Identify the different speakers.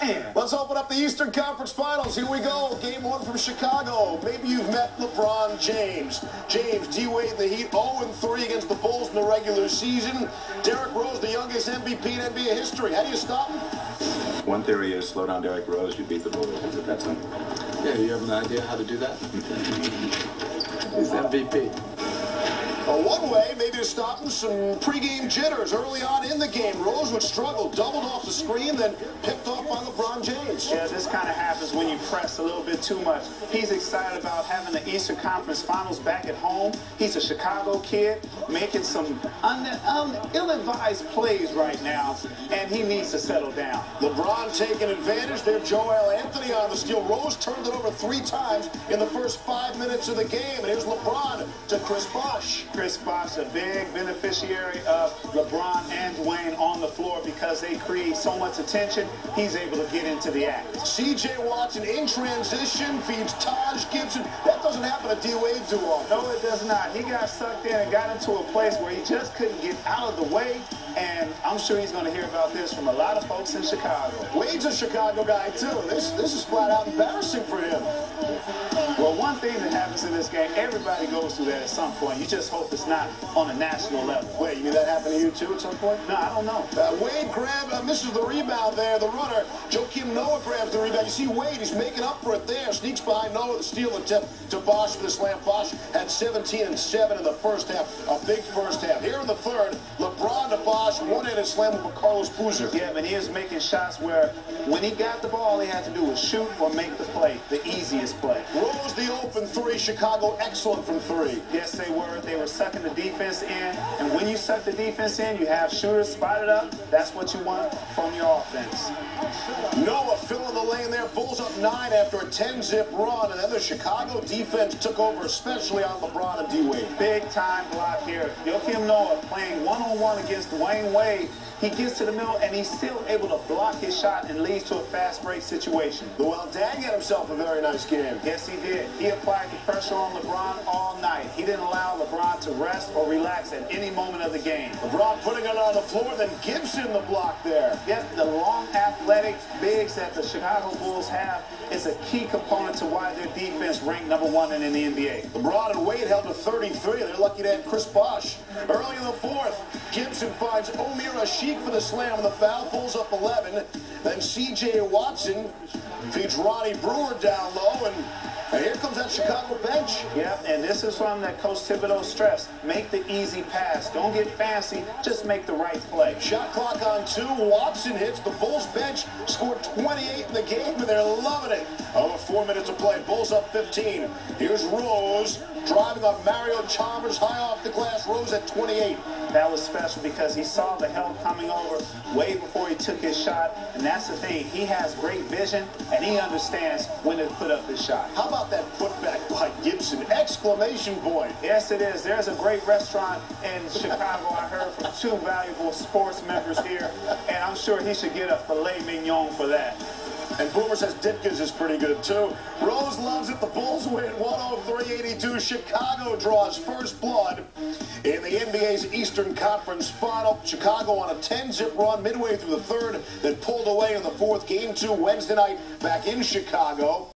Speaker 1: Man.
Speaker 2: Let's open up the Eastern Conference Finals. Here we go. Game one from Chicago. Maybe you've met LeBron James. James, D Wade, and the Heat 0-3 against the Bulls in the regular season. Derrick Rose, the youngest MVP in NBA history. How do you stop him?
Speaker 3: One theory is slow down Derrick Rose, you beat the Bulls. Is it that simple?
Speaker 1: Yeah, you have an idea how to do that? Mm-hmm. He's MVP.
Speaker 2: Well, one way, maybe to stop him, some pregame jitters early on in the game. Rose would struggle, doubled off the screen, then picked off by LeBron James.
Speaker 4: Yeah, this kind of happens when you press a little bit too much. He's excited about having the Eastern Conference Finals back at home. He's a Chicago kid making some ill-advised plays right now, and he needs to settle down.
Speaker 2: LeBron taking advantage. There, Joel Anthony on the steal. Rose turned it over three times in the first five minutes of the game. And here's LeBron to Chris Bosh.
Speaker 4: Chris Bosh, a big beneficiary of LeBron Dwyane on the floor because they create so much attention. He's able to get into the act.
Speaker 2: CJ Watson in transition feeds Taj Gibson. That doesn't happen to D Wade too often.
Speaker 4: No, it does not. He got sucked in and got into a place where he just couldn't get out of the way. And I'm sure he's going to hear about this from a lot of folks in Chicago.
Speaker 2: Wade's a Chicago guy too. This this is flat out embarrassing for him.
Speaker 4: Well, one thing that happens in this game, everybody goes through that at some point. You just hope it's not on a national level.
Speaker 2: Wait, you mean that happened to you too at some point?
Speaker 4: No, I don't know.
Speaker 2: Uh, Wade grabbed, uh, misses the rebound there, the runner. Joakim Noah grabs the rebound. You see Wade, he's making up for it there. Sneaks behind Noah, the steal attempt to Bosh for the slam. Bosh had 17 and 7 in the first half. A big first half. Here in the third, LeBron to Bosh, one-handed slam over Carlos Boozer.
Speaker 4: Yeah, but he was making shots where when he got the ball, all he had to do was shoot or make the play, the easiest play.
Speaker 2: Rose the open three. Chicago excellent from three.
Speaker 4: Yes, they were. They were sucking the defense in. And when you suck the defense in, you have shooters spotted up. That's what you want from your offense.
Speaker 2: Noah filling the lane there. Bulls up nine after a 10-zip run. And then the Chicago defense took over, especially on LeBron and D-Wade.
Speaker 4: Big time block here. Joakim Noah playing one-on-one against Dwyane Wade. He gets to the middle and he's still able to block his shot and leads to a fast break situation.
Speaker 2: Well, Dan got himself a very nice game.
Speaker 4: Yes, he did. He applied the pressure on LeBron all night. He didn't allow LeBron to rest or relax at any moment of the game.
Speaker 2: LeBron putting it on the floor, then Gibson the block there.
Speaker 4: Yes, the long athletic bigs that the Chicago Bulls have is a key component to why their defense ranked number one in the NBA.
Speaker 2: LeBron and Wade held to 33. They're lucky to have Chris Bosh. Early in the fourth, Gibson finds Omer Asik for the slam, the foul Bulls up 11. Then C.J. Watson feeds Ronnie Brewer down low, and that Chicago bench.
Speaker 4: Yep, and this is from that Coach Thibodeau stress. Make the easy pass. Don't get fancy. Just make the right play.
Speaker 2: Shot clock on two. Watson hits. The Bulls bench scored 28 in the game, and they're loving it. Over four minutes to play. Bulls up 15. Here's Rose driving on Mario Chalmers high off the glass. Rose at 28.
Speaker 4: That was special because he saw the help coming over way before he took his shot. And that's the thing. He has great vision, and he understands when to put up his shot.
Speaker 2: How about that by Gibson? Exclamation point.
Speaker 4: Yes, it is. There's a great restaurant in Chicago. I heard from two valuable sports members here, and I'm sure he should get a filet mignon for that.
Speaker 2: And Boomer says Ditka's is pretty good too. Rose loves it. The Bulls win 103-82. Chicago draws first blood in the NBA's Eastern Conference Final. Chicago on a 10-zip run midway through the third, then pulled away in the fourth. Game two Wednesday night back in Chicago.